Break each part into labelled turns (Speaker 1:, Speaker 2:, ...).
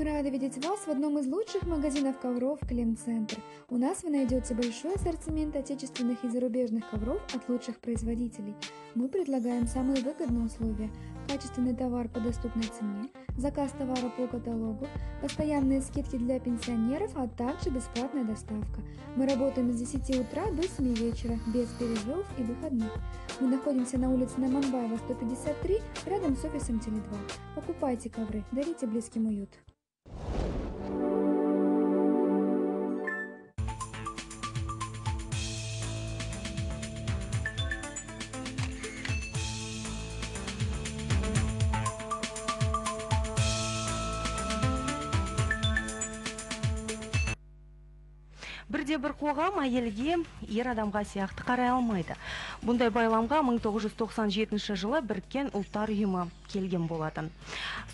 Speaker 1: Мы рады видеть вас в одном из лучших магазинов ковров Клем-центр. У нас вы найдете большой ассортимент отечественных и зарубежных ковров от лучших производителей. Мы предлагаем самые выгодные условия, качественный товар по доступной цене, заказ товара по каталогу, постоянные скидки для пенсионеров, а также бесплатная доставка. Мы работаем с 10 утра до 7 вечера, без перерывов и выходных. Мы находимся на улице Наманбаева, 153, рядом с офисом Теле2. Покупайте ковры, дарите близким уют.
Speaker 2: Бірде бір қоғам әйелге ер адамға сияқты қарай алмайды. Бұндай байламға 1997 жылы біріккен ұлттар ұйымы келген болатын.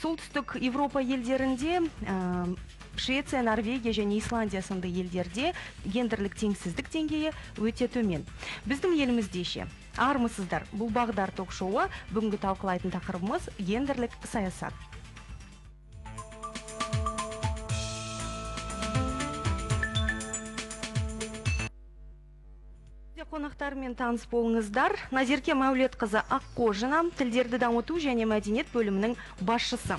Speaker 2: Солтүстік европа елдерінде ә, швеция норвегия және исландия сынды елдерде гендерлік теңсіздік деңгейі өте төмен. Біздің елімізде ше армысыздар бұл бағдар ток шоуы бүгінгі талқылайтын тақырыбымыз гендерлік саясат. Студия қонақтарымен таныс болыңыздар. Назерке мәулетқызы аққожина тілдерді дамыту және мәдениет бөлімінің басшысы.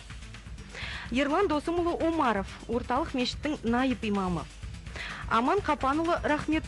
Speaker 2: Ерлан досымұлы омаров орталық мешіттің найып имамы. Аман қапанұлы рахмет